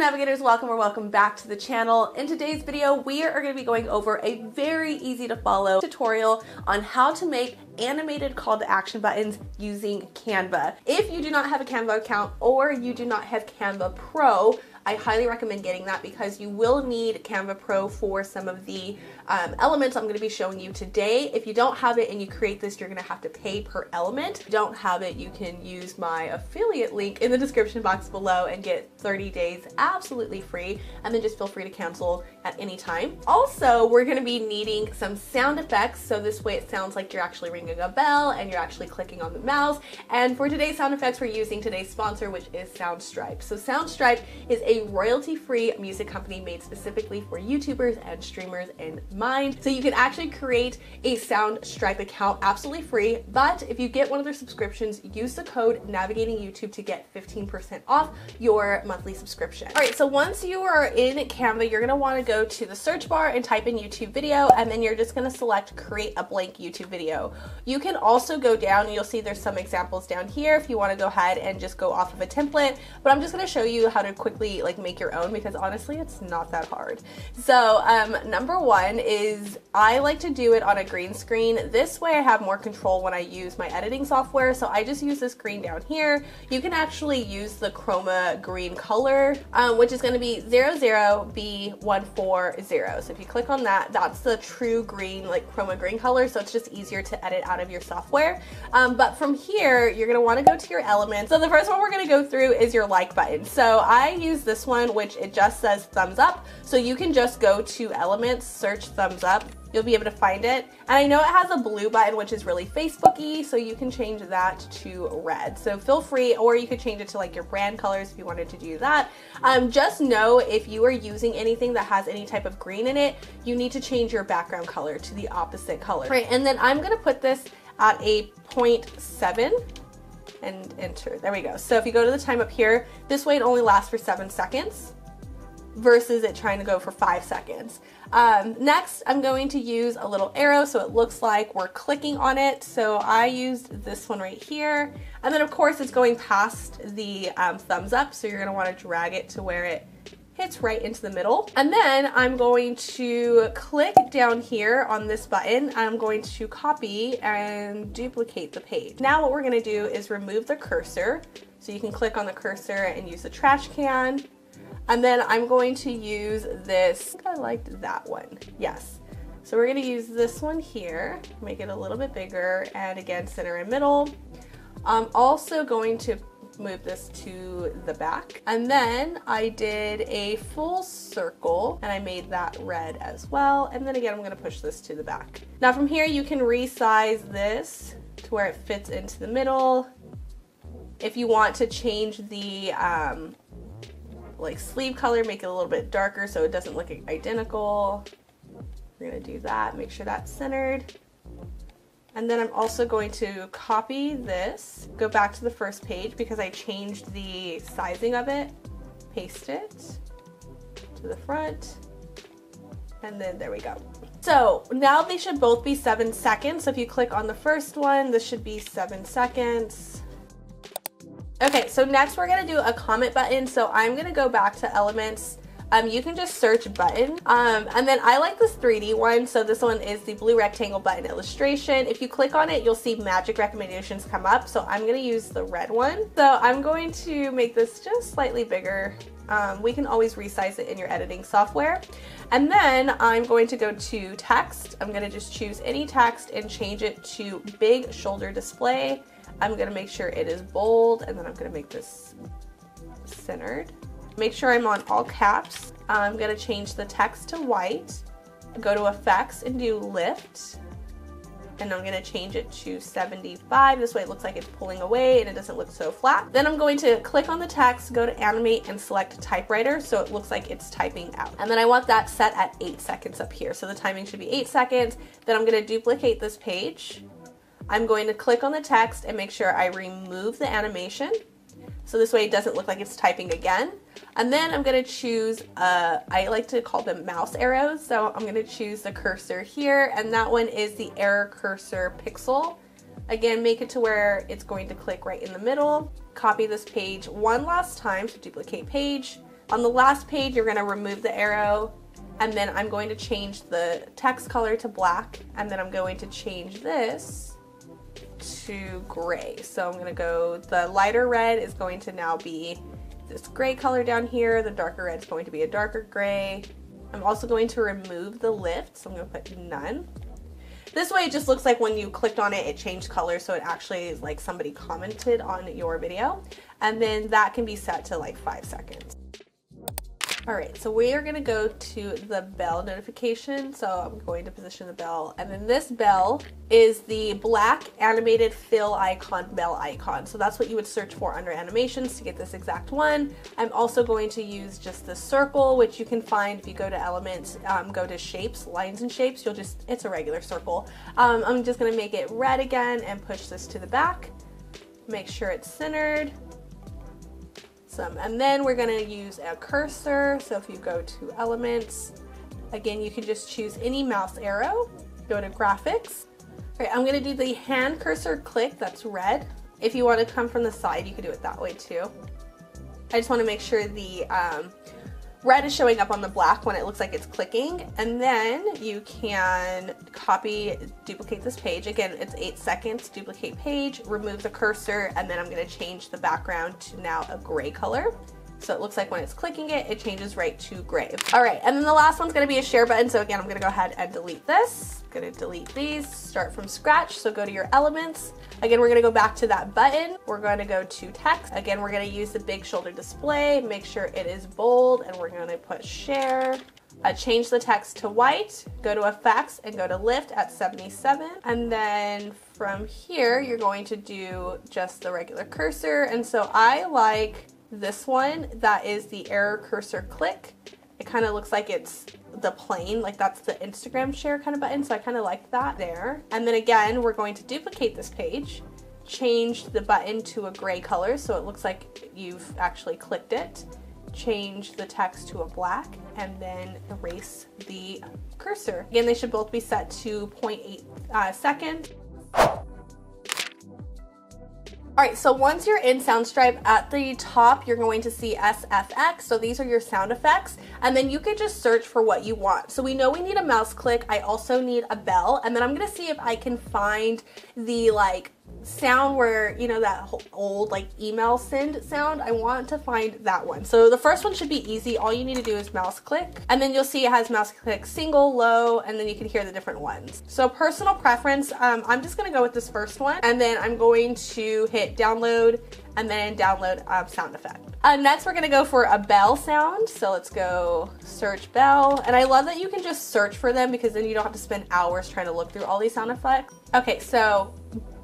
navigators, welcome or welcome back to the channel. In today's video, we are going to be going over a very easy to follow tutorial on how to make animated call to action buttons using Canva. If you do not have a Canva account or you do not have Canva Pro, I highly recommend getting that because you will need Canva Pro for some of the um, elements I'm going to be showing you today. If you don't have it and you create this, you're going to have to pay per element. If you don't have it, you can use my affiliate link in the description box below and get 30 days absolutely free and then just feel free to cancel at any time. Also, we're going to be needing some sound effects so this way it sounds like you're actually ringing a bell and you're actually clicking on the mouse. And for today's sound effects, we're using today's sponsor, which is Soundstripe. So Soundstripe is a royalty-free music company made specifically for YouTubers and streamers in mind. So you can actually create a Soundstripe account absolutely free, but if you get one of their subscriptions, use the code Navigating YouTube to get 15% off your monthly subscription. All right, so once you are in Canva, you're gonna wanna go to the search bar and type in YouTube video, and then you're just gonna select create a blank YouTube video. You can also go down, you'll see there's some examples down here if you wanna go ahead and just go off of a template, but I'm just gonna show you how to quickly like make your own because honestly, it's not that hard. So um, number one is I like to do it on a green screen. This way I have more control when I use my editing software. So I just use this green down here. You can actually use the chroma green color, um, which is gonna be 00B140. So if you click on that, that's the true green, like chroma green color. So it's just easier to edit out of your software. Um, but from here, you're gonna wanna go to your elements. So the first one we're gonna go through is your like button. So I use this one, which it just says thumbs up. So you can just go to elements, search thumbs up, you'll be able to find it. And I know it has a blue button, which is really Facebooky, so you can change that to red. So feel free, or you could change it to like your brand colors if you wanted to do that. Um, just know if you are using anything that has any type of green in it, you need to change your background color to the opposite color. Right, and then I'm gonna put this at a 0.7 and enter. There we go. So if you go to the time up here, this way it only lasts for seven seconds versus it trying to go for five seconds. Um, next, I'm going to use a little arrow so it looks like we're clicking on it. So I used this one right here. And then of course it's going past the um, thumbs up. So you're gonna wanna drag it to where it hits right into the middle. And then I'm going to click down here on this button. I'm going to copy and duplicate the page. Now what we're gonna do is remove the cursor. So you can click on the cursor and use the trash can and then I'm going to use this, I, I liked that one, yes. So we're gonna use this one here, make it a little bit bigger, and again, center and middle. I'm also going to move this to the back. And then I did a full circle and I made that red as well. And then again, I'm gonna push this to the back. Now from here, you can resize this to where it fits into the middle. If you want to change the um, like sleeve color, make it a little bit darker so it doesn't look identical. We're gonna do that, make sure that's centered. And then I'm also going to copy this, go back to the first page because I changed the sizing of it, paste it to the front, and then there we go. So now they should both be seven seconds. So if you click on the first one, this should be seven seconds. Okay, so next we're gonna do a comment button. So I'm gonna go back to elements. Um, you can just search button. Um, and then I like this 3D one. So this one is the blue rectangle button illustration. If you click on it, you'll see magic recommendations come up. So I'm gonna use the red one. So I'm going to make this just slightly bigger. Um, we can always resize it in your editing software. And then I'm going to go to text. I'm gonna just choose any text and change it to big shoulder display. I'm gonna make sure it is bold and then I'm gonna make this centered. Make sure I'm on all caps. I'm gonna change the text to white, go to effects and do lift. And I'm gonna change it to 75. This way it looks like it's pulling away and it doesn't look so flat. Then I'm going to click on the text, go to animate and select typewriter so it looks like it's typing out. And then I want that set at eight seconds up here. So the timing should be eight seconds. Then I'm gonna duplicate this page I'm going to click on the text and make sure I remove the animation. So this way it doesn't look like it's typing again. And then I'm gonna choose, uh, I like to call them mouse arrows. So I'm gonna choose the cursor here and that one is the arrow cursor pixel. Again, make it to where it's going to click right in the middle. Copy this page one last time, so duplicate page. On the last page, you're gonna remove the arrow and then I'm going to change the text color to black and then I'm going to change this to gray. So I'm gonna go, the lighter red is going to now be this gray color down here. The darker red is going to be a darker gray. I'm also going to remove the lift, so I'm gonna put none. This way it just looks like when you clicked on it, it changed color, so it actually is like somebody commented on your video. And then that can be set to like five seconds. All right, so we are gonna go to the bell notification. So I'm going to position the bell. And then this bell is the black animated fill icon bell icon. So that's what you would search for under animations to get this exact one. I'm also going to use just the circle, which you can find if you go to elements, um, go to shapes, lines and shapes, you'll just, it's a regular circle. Um, I'm just gonna make it red again and push this to the back. Make sure it's centered awesome. And then we're gonna use a cursor. So if you go to elements, again, you can just choose any mouse arrow, go to graphics. All right, I'm gonna do the hand cursor click, that's red. If you wanna come from the side, you can do it that way too. I just wanna make sure the um, red is showing up on the black when it looks like it's clicking. And then you can copy, duplicate this page. Again, it's eight seconds, duplicate page, remove the cursor, and then I'm gonna change the background to now a gray color. So it looks like when it's clicking it, it changes right to gray. All right, and then the last one's gonna be a share button. So again, I'm gonna go ahead and delete this. I'm gonna delete these, start from scratch. So go to your elements. Again, we're gonna go back to that button. We're gonna go to text. Again, we're gonna use the big shoulder display, make sure it is bold, and we're gonna put share. Uh, change the text to white, go to effects and go to lift at 77. And then from here, you're going to do just the regular cursor. And so I like this one that is the error cursor click. It kind of looks like it's the plane, like that's the Instagram share kind of button. So I kind of like that there. And then again, we're going to duplicate this page, change the button to a gray color so it looks like you've actually clicked it, change the text to a black, and then erase the cursor. Again, they should both be set to 0.8 uh, second. All right, so once you're in Soundstripe, at the top, you're going to see SFX. So these are your sound effects. And then you could just search for what you want. So we know we need a mouse click. I also need a bell. And then I'm gonna see if I can find the like sound where, you know, that old like email send sound, I want to find that one. So the first one should be easy. All you need to do is mouse click and then you'll see it has mouse click single, low, and then you can hear the different ones. So personal preference, um, I'm just gonna go with this first one and then I'm going to hit download and then download um, sound effect. Uh, next, we're gonna go for a bell sound. So let's go search bell. And I love that you can just search for them because then you don't have to spend hours trying to look through all these sound effects. Okay, so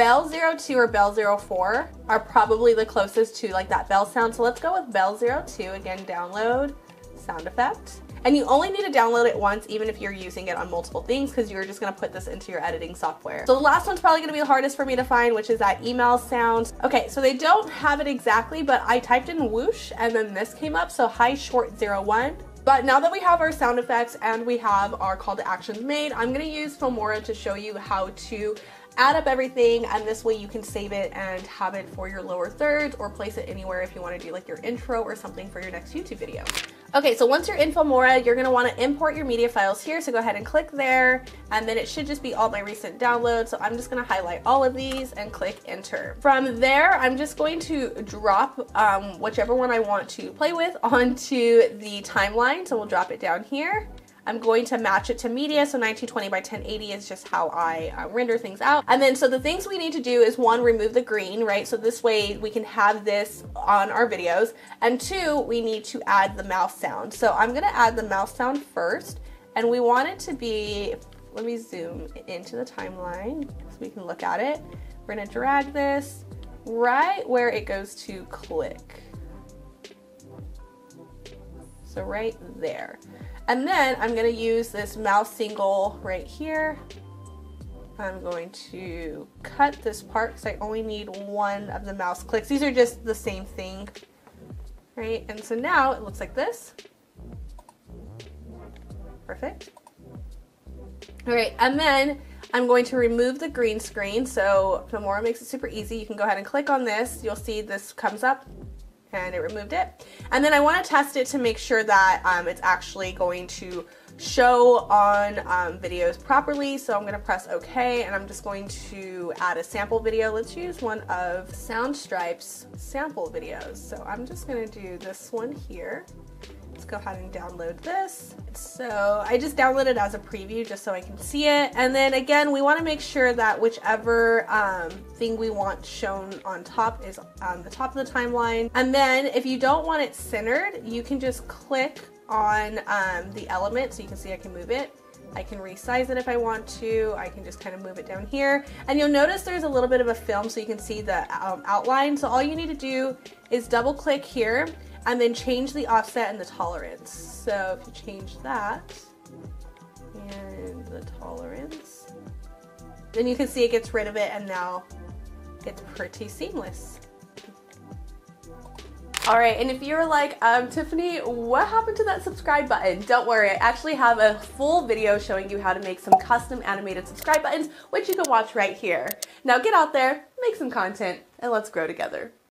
Bell 02 or Bell 04 are probably the closest to like that bell sound. So let's go with Bell 02. Again, download sound effect. And you only need to download it once, even if you're using it on multiple things, because you're just gonna put this into your editing software. So the last one's probably gonna be the hardest for me to find, which is that email sound. Okay, so they don't have it exactly, but I typed in whoosh and then this came up, so hi short 01. But now that we have our sound effects and we have our call to actions made, I'm gonna use Filmora to show you how to add up everything and this way you can save it and have it for your lower thirds or place it anywhere if you want to do like your intro or something for your next YouTube video. Okay, so once you're in Filmora, you're gonna wanna import your media files here. So go ahead and click there, and then it should just be all my recent downloads. So I'm just gonna highlight all of these and click enter. From there, I'm just going to drop um, whichever one I want to play with onto the timeline. So we'll drop it down here. I'm going to match it to media. So 1920 by 1080 is just how I uh, render things out. And then so the things we need to do is one, remove the green, right? So this way we can have this on our videos. And two, we need to add the mouse sound. So I'm gonna add the mouse sound first. And we want it to be, let me zoom into the timeline so we can look at it. We're gonna drag this right where it goes to click. So right there. And then I'm gonna use this mouse single right here. I'm going to cut this part because I only need one of the mouse clicks. These are just the same thing, right? And so now it looks like this. Perfect. All right, and then I'm going to remove the green screen. So Filmora makes it super easy. You can go ahead and click on this. You'll see this comes up and it removed it. And then I want to test it to make sure that um, it's actually going to show on um, videos properly. So I'm gonna press OK and I'm just going to add a sample video. Let's use one of Soundstripe's sample videos. So I'm just gonna do this one here. Let's go ahead and download this. So I just downloaded as a preview just so I can see it. And then again, we wanna make sure that whichever um, thing we want shown on top is on the top of the timeline. And then if you don't want it centered, you can just click on um, the element so you can see I can move it. I can resize it if I want to. I can just kind of move it down here. And you'll notice there's a little bit of a film so you can see the um, outline. So all you need to do is double click here and then change the offset and the tolerance. So if you change that and the tolerance, then you can see it gets rid of it and now it's pretty seamless. All right, and if you're like, um, Tiffany, what happened to that subscribe button? Don't worry, I actually have a full video showing you how to make some custom animated subscribe buttons, which you can watch right here. Now get out there, make some content, and let's grow together.